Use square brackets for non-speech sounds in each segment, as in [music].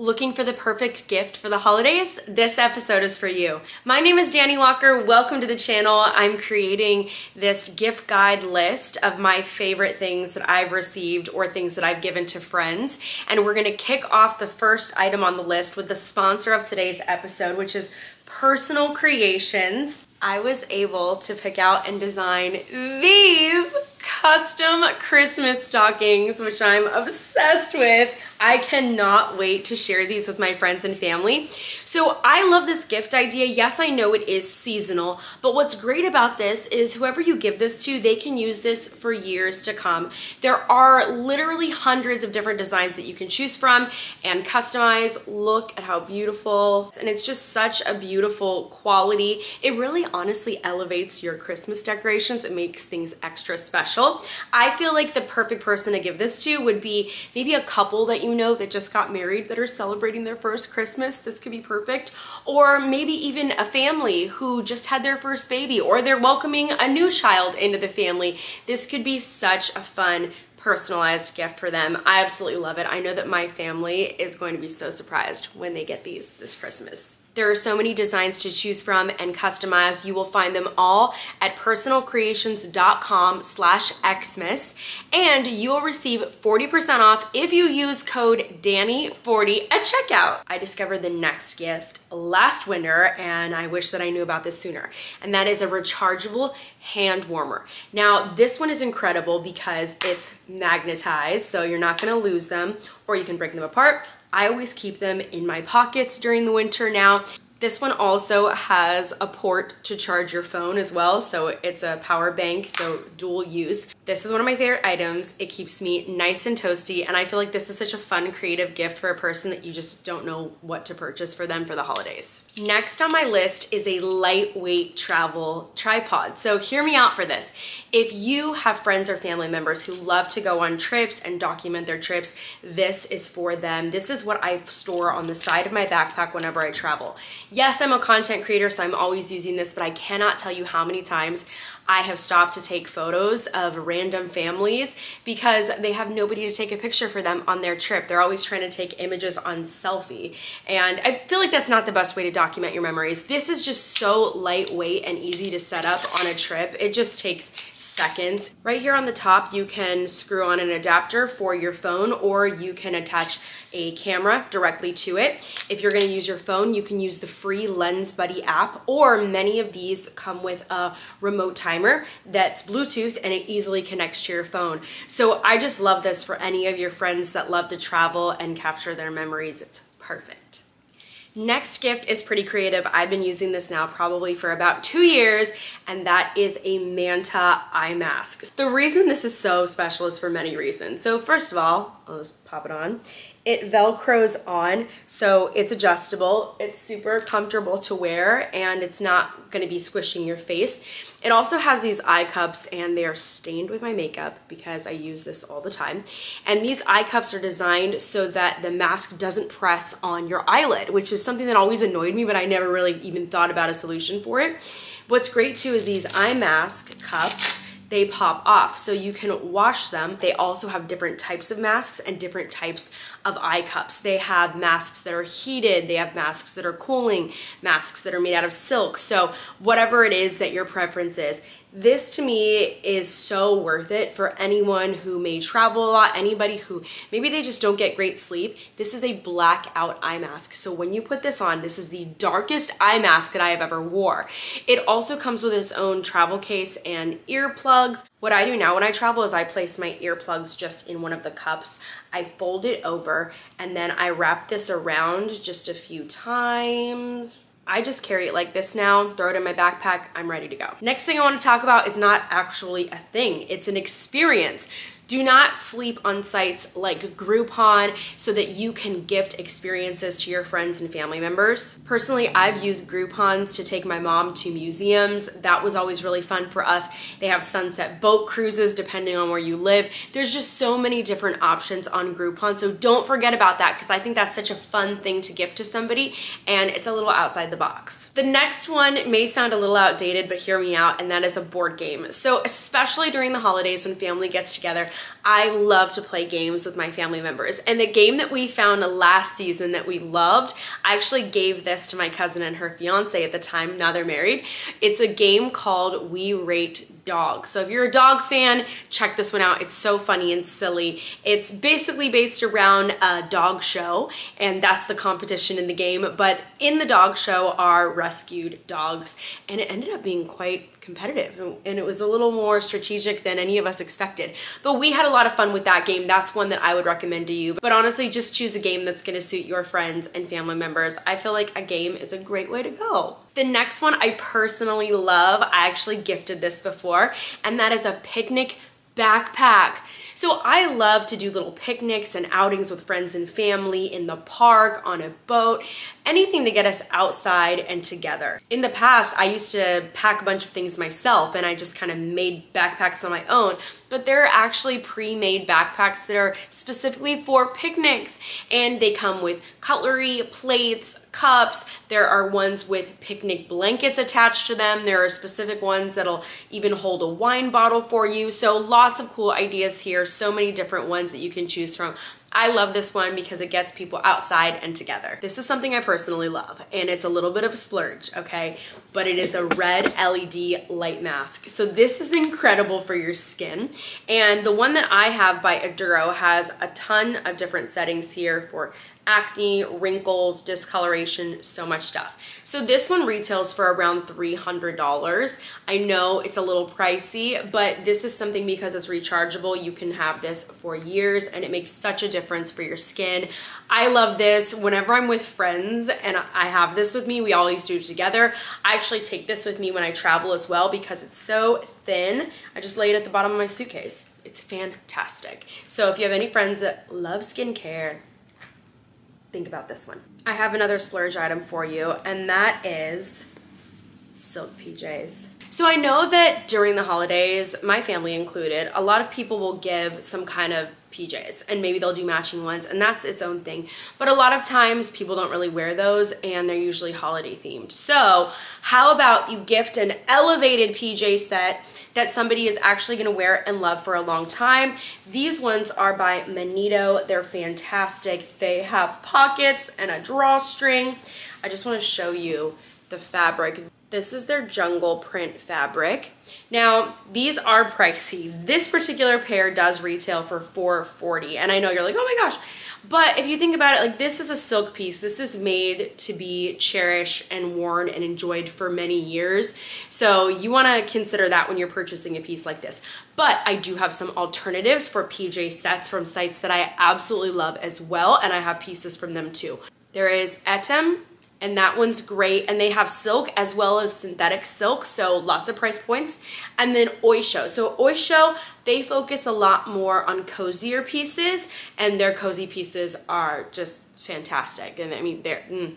Looking for the perfect gift for the holidays? This episode is for you. My name is Dani Walker. Welcome to the channel. I'm creating this gift guide list of my favorite things that I've received or things that I've given to friends. And we're gonna kick off the first item on the list with the sponsor of today's episode, which is Personal Creations. I was able to pick out and design these custom Christmas stockings, which I'm obsessed with. I cannot wait to share these with my friends and family. So I love this gift idea. Yes, I know it is seasonal, but what's great about this is whoever you give this to, they can use this for years to come. There are literally hundreds of different designs that you can choose from and customize. Look at how beautiful. And it's just such a beautiful quality. It really honestly elevates your Christmas decorations. It makes things extra special. I feel like the perfect person to give this to would be maybe a couple that you you know that just got married that are celebrating their first Christmas, this could be perfect. Or maybe even a family who just had their first baby or they're welcoming a new child into the family. This could be such a fun personalized gift for them. I absolutely love it. I know that my family is going to be so surprised when they get these this Christmas. There are so many designs to choose from and customize. You will find them all at personalcreations.com slash Xmas and you will receive 40% off if you use code DANI40 at checkout. I discovered the next gift last winter and I wish that I knew about this sooner. And that is a rechargeable hand warmer. Now this one is incredible because it's magnetized so you're not gonna lose them or you can break them apart. I always keep them in my pockets during the winter now. This one also has a port to charge your phone as well, so it's a power bank, so dual use. This is one of my favorite items. It keeps me nice and toasty, and I feel like this is such a fun creative gift for a person that you just don't know what to purchase for them for the holidays. Next on my list is a lightweight travel tripod. So hear me out for this. If you have friends or family members who love to go on trips and document their trips, this is for them. This is what I store on the side of my backpack whenever I travel. Yes, I'm a content creator, so I'm always using this, but I cannot tell you how many times I have stopped to take photos of random families because they have nobody to take a picture for them on their trip. They're always trying to take images on selfie. And I feel like that's not the best way to document your memories. This is just so lightweight and easy to set up on a trip. It just takes seconds. Right here on the top, you can screw on an adapter for your phone or you can attach a camera directly to it. If you're gonna use your phone, you can use the free Lens Buddy app or many of these come with a remote timer that's Bluetooth and it easily connects to your phone. So I just love this for any of your friends that love to travel and capture their memories. It's perfect. Next gift is pretty creative. I've been using this now probably for about two years, and that is a Manta eye mask. The reason this is so special is for many reasons. So first of all, I'll just pop it on. It velcros on, so it's adjustable. It's super comfortable to wear and it's not gonna be squishing your face. It also has these eye cups and they are stained with my makeup because I use this all the time. And these eye cups are designed so that the mask doesn't press on your eyelid, which is something that always annoyed me, but I never really even thought about a solution for it. What's great too is these eye mask cups they pop off. So you can wash them. They also have different types of masks and different types of eye cups. They have masks that are heated. They have masks that are cooling, masks that are made out of silk. So whatever it is that your preference is, this to me is so worth it for anyone who may travel a lot, anybody who maybe they just don't get great sleep. This is a blackout eye mask. So when you put this on, this is the darkest eye mask that I have ever wore. It also comes with its own travel case and earplugs. What I do now when I travel is I place my earplugs just in one of the cups. I fold it over and then I wrap this around just a few times I just carry it like this now, throw it in my backpack, I'm ready to go. Next thing I wanna talk about is not actually a thing, it's an experience. Do not sleep on sites like Groupon so that you can gift experiences to your friends and family members. Personally, I've used Groupons to take my mom to museums. That was always really fun for us. They have sunset boat cruises depending on where you live. There's just so many different options on Groupon, so don't forget about that because I think that's such a fun thing to gift to somebody and it's a little outside the box. The next one may sound a little outdated, but hear me out, and that is a board game. So especially during the holidays when family gets together, I love to play games with my family members. And the game that we found last season that we loved, I actually gave this to my cousin and her fiance at the time, now they're married. It's a game called We Rate dog. So if you're a dog fan, check this one out. It's so funny and silly. It's basically based around a dog show and that's the competition in the game. But in the dog show are rescued dogs and it ended up being quite competitive and it was a little more strategic than any of us expected. But we had a lot of fun with that game. That's one that I would recommend to you. But honestly, just choose a game that's gonna suit your friends and family members. I feel like a game is a great way to go. The next one I personally love, I actually gifted this before, and that is a picnic backpack. So I love to do little picnics and outings with friends and family in the park, on a boat, anything to get us outside and together. In the past, I used to pack a bunch of things myself and I just kind of made backpacks on my own, but there are actually pre-made backpacks that are specifically for picnics and they come with cutlery, plates, cups. There are ones with picnic blankets attached to them. There are specific ones that'll even hold a wine bottle for you. So lots of cool ideas here. So many different ones that you can choose from. I love this one because it gets people outside and together. This is something I personally love and it's a little bit of a splurge, okay? But it is a red LED light mask. So this is incredible for your skin. And the one that I have by Aduro has a ton of different settings here for acne, wrinkles, discoloration, so much stuff. So this one retails for around $300. I know it's a little pricey, but this is something because it's rechargeable, you can have this for years and it makes such a difference for your skin. I love this whenever I'm with friends and I have this with me, we always do together. I actually take this with me when I travel as well because it's so thin. I just lay it at the bottom of my suitcase. It's fantastic. So if you have any friends that love skincare, think about this one. I have another splurge item for you, and that is silk PJs. So I know that during the holidays, my family included, a lot of people will give some kind of PJs and maybe they'll do matching ones and that's its own thing. But a lot of times people don't really wear those and they're usually holiday themed. So how about you gift an elevated PJ set that somebody is actually gonna wear and love for a long time. These ones are by Manito. They're fantastic. They have pockets and a drawstring. I just wanna show you the fabric. This is their jungle print fabric. Now, these are pricey. This particular pair does retail for 440 and I know you're like, oh my gosh, but if you think about it, like this is a silk piece. This is made to be cherished and worn and enjoyed for many years. So you wanna consider that when you're purchasing a piece like this. But I do have some alternatives for PJ sets from sites that I absolutely love as well, and I have pieces from them too. There is Etam, and that one's great. And they have silk as well as synthetic silk, so lots of price points. And then Oysho. So Oysho, they focus a lot more on cozier pieces, and their cozy pieces are just fantastic. And I mean, they're... Mm,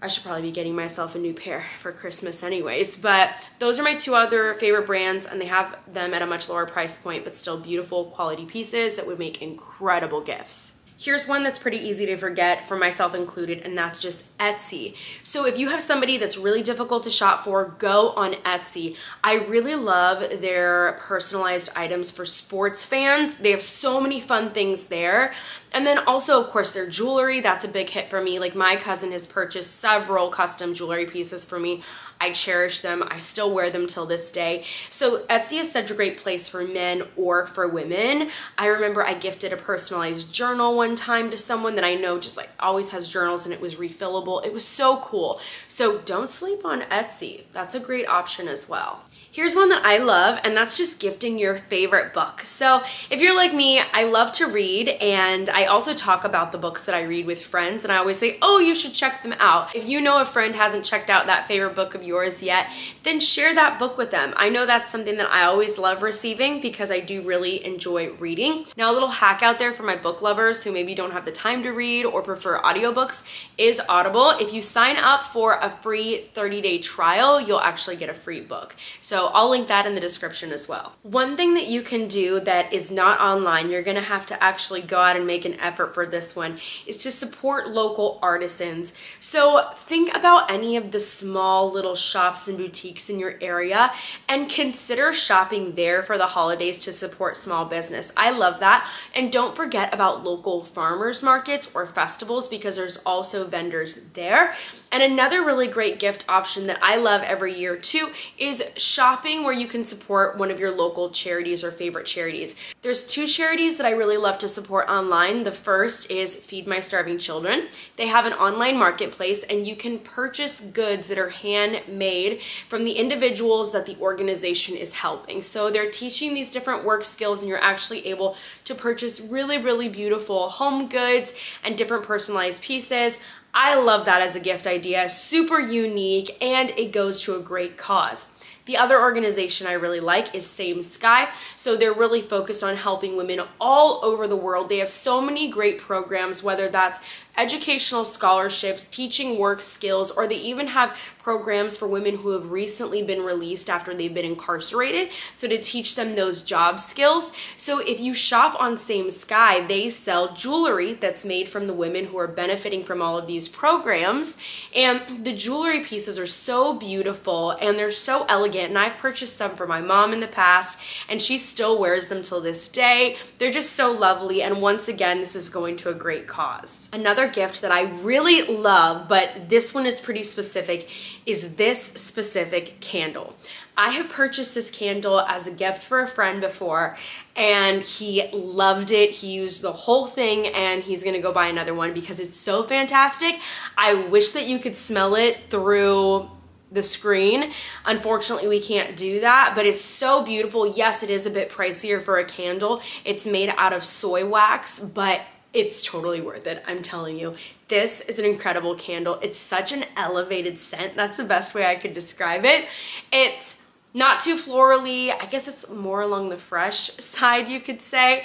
I should probably be getting myself a new pair for Christmas anyways, but those are my two other favorite brands and they have them at a much lower price point, but still beautiful quality pieces that would make incredible gifts. Here's one that's pretty easy to forget for myself included, and that's just Etsy. So if you have somebody that's really difficult to shop for, go on Etsy. I really love their personalized items for sports fans. They have so many fun things there. And then also, of course, their jewelry, that's a big hit for me. Like my cousin has purchased several custom jewelry pieces for me. I cherish them. I still wear them till this day. So Etsy is such a great place for men or for women. I remember I gifted a personalized journal one time to someone that I know just like always has journals and it was refillable. It was so cool. So don't sleep on Etsy. That's a great option as well. Here's one that I love, and that's just gifting your favorite book. So if you're like me, I love to read, and I also talk about the books that I read with friends, and I always say, oh, you should check them out. If you know a friend hasn't checked out that favorite book of yours yet, then share that book with them. I know that's something that I always love receiving because I do really enjoy reading. Now, a little hack out there for my book lovers who maybe don't have the time to read or prefer audiobooks is Audible. If you sign up for a free 30-day trial, you'll actually get a free book. So So I'll link that in the description as well. One thing that you can do that is not online, you're gonna have to actually go out and make an effort for this one, is to support local artisans. So think about any of the small little shops and boutiques in your area and consider shopping there for the holidays to support small business. I love that. And don't forget about local farmers markets or festivals because there's also vendors there. And another really great gift option that I love every year too is shopping where you can support one of your local charities or favorite charities. There's two charities that I really love to support online. The first is Feed My Starving Children. They have an online marketplace and you can purchase goods that are handmade from the individuals that the organization is helping. So they're teaching these different work skills and you're actually able to purchase really, really beautiful home goods and different personalized pieces. I love that as a gift idea, super unique, and it goes to a great cause. The other organization I really like is Same Sky. So they're really focused on helping women all over the world. They have so many great programs, whether that's educational scholarships, teaching work skills, or they even have programs for women who have recently been released after they've been incarcerated. So to teach them those job skills. So if you shop on Same Sky, they sell jewelry that's made from the women who are benefiting from all of these programs. And the jewelry pieces are so beautiful and they're so elegant. And I've purchased some for my mom in the past and she still wears them till this day. They're just so lovely. And once again, this is going to a great cause. Another gift that I really love, but this one is pretty specific, is this specific candle. I have purchased this candle as a gift for a friend before and he loved it. He used the whole thing and he's gonna go buy another one because it's so fantastic. I wish that you could smell it through the screen. Unfortunately, we can't do that, but it's so beautiful. Yes, it is a bit pricier for a candle. It's made out of soy wax, but it's totally worth it, I'm telling you. This is an incredible candle. It's such an elevated scent. That's the best way I could describe it. It's not too florally. I guess it's more along the fresh [laughs] side, you could say.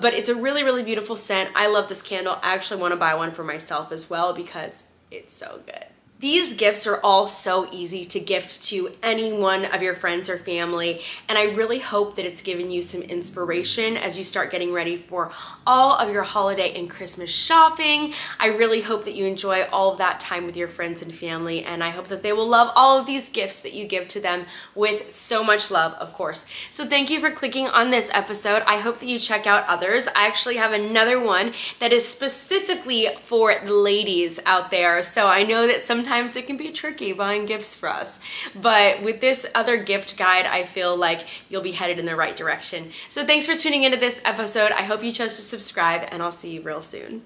But it's a really, really beautiful scent. I love this candle. I actually want to buy one for myself as well because it's so good. These gifts are all so easy to gift to any one of your friends or family, and I really hope that it's given you some inspiration as you start getting ready for all of your holiday and Christmas shopping. I really hope that you enjoy all of that time with your friends and family, and I hope that they will love all of these gifts that you give to them with so much love, of course. So thank you for clicking on this episode. I hope that you check out others. I actually have another one that is specifically for the ladies out there, so I know that sometimes sometimes it can be tricky buying gifts for us. But with this other gift guide, I feel like you'll be headed in the right direction. So thanks for tuning into this episode. I hope you chose to subscribe and I'll see you real soon.